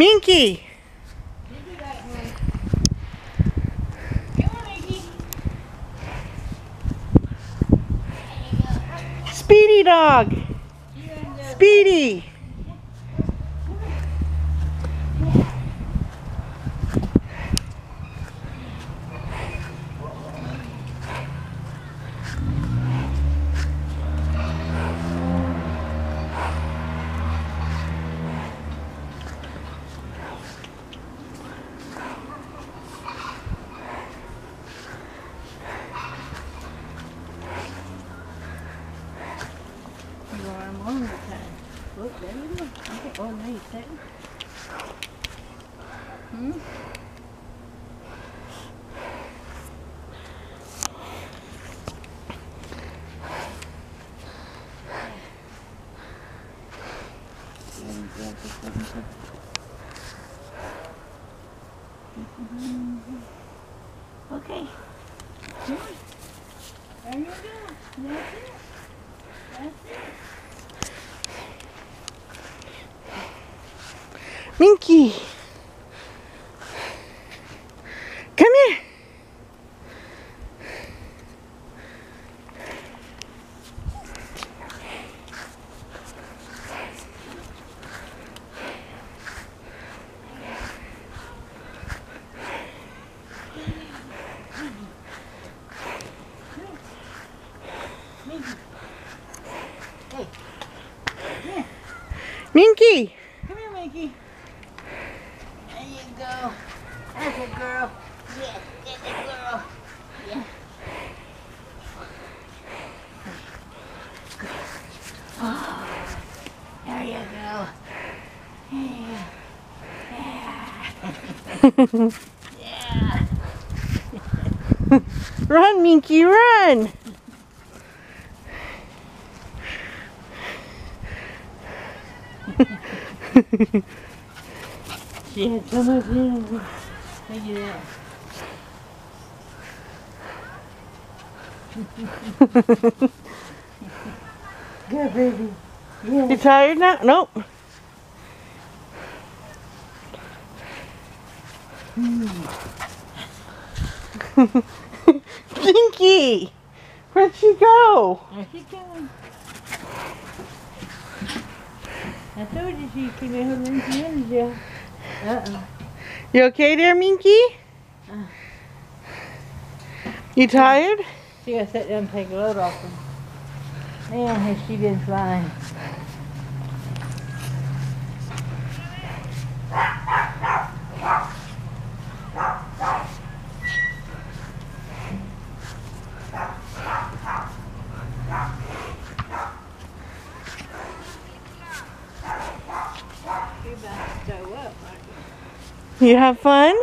Minky! Speedy dog! Speedy! Your arm on the time. Look, there you go. Okay. Oh, now you set. Hmm? Okay. There you go. That's it. That's it. Minky! Come here! Minky! Come here, Minky. There you go. That's a girl. Yeah, that's a girl. Yeah. Oh, there you go. Yeah. Yeah. Run, Minky, run! She come much energy. Look at. Good baby. Yeah. You tired now? Nope. Minky! Where'd she go? There she comes. I told you she came room to energy. Uh-oh. You okay there, Minky? Uh. You tired? She gotta sit down and take a load off her. Man, has she been flying. You about to go up, aren't you? Have fun?